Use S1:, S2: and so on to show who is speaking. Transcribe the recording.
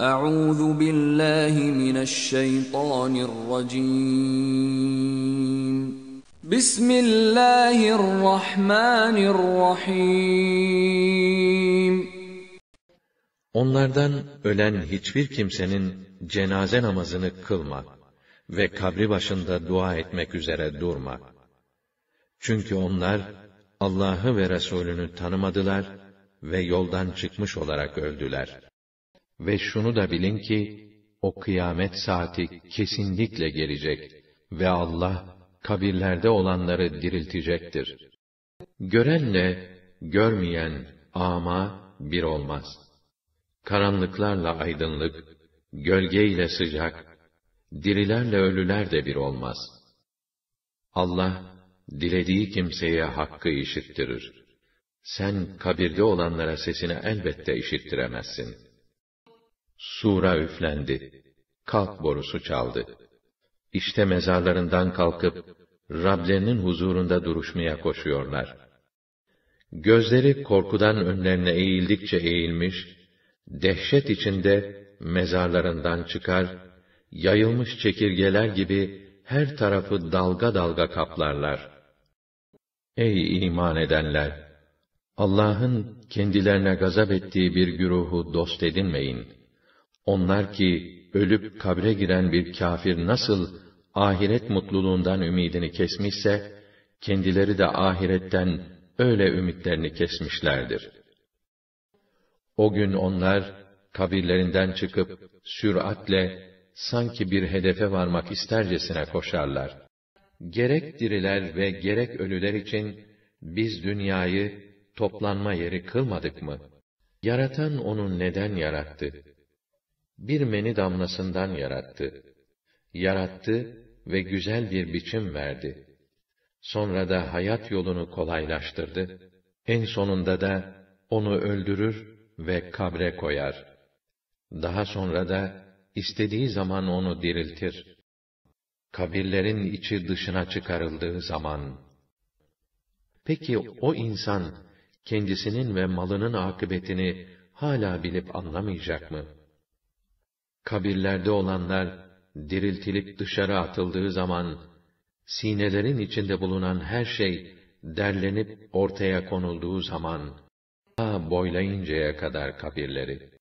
S1: Euzu billahi mineşşeytanirracim. Bismillahirrahmanirrahim.
S2: Onlardan ölen hiçbir kimsenin cenaze namazını kılma ve kabri başında dua etmek üzere durma. Çünkü onlar Allah'ı ve Resulünü tanımadılar ve yoldan çıkmış olarak öldüler. Ve şunu da bilin ki o kıyamet saati kesinlikle gelecek ve Allah kabirlerde olanları diriltecektir. Görenle görmeyen ama bir olmaz.'' Karanlıklarla aydınlık, gölge ile sıcak, dirilerle ölüler de bir olmaz. Allah, dilediği kimseye hakkı işittirir. Sen kabirde olanlara sesini elbette işittiremezsin. Sura üflendi. Kalk borusu çaldı. İşte mezarlarından kalkıp, Rablerinin huzurunda duruşmaya koşuyorlar. Gözleri korkudan önlerine eğildikçe eğilmiş, dehşet içinde mezarlarından çıkar, yayılmış çekirgeler gibi her tarafı dalga dalga kaplarlar. Ey iman edenler! Allah'ın kendilerine gazap ettiği bir güruhu dost edinmeyin. Onlar ki, ölüp kabre giren bir kafir nasıl ahiret mutluluğundan ümidini kesmişse, kendileri de ahiretten öyle ümitlerini kesmişlerdir.'' O gün onlar kabirlerinden çıkıp süratle sanki bir hedefe varmak istercesine koşarlar. Gerek diriler ve gerek ölüler için biz dünyayı toplanma yeri kılmadık mı? Yaratan onu neden yarattı? Bir meni damlasından yarattı. Yarattı ve güzel bir biçim verdi. Sonra da hayat yolunu kolaylaştırdı. En sonunda da onu öldürür ve kabre koyar. Daha sonra da istediği zaman onu diriltir. Kabirlerin içi dışına çıkarıldığı zaman. Peki o insan kendisinin ve malının akıbetini hala bilip anlamayacak mı? Kabirlerde olanlar diriltilip dışarı atıldığı zaman sinelerin içinde bulunan her şey derlenip ortaya konulduğu zaman boylayıncaya kadar kabirleri.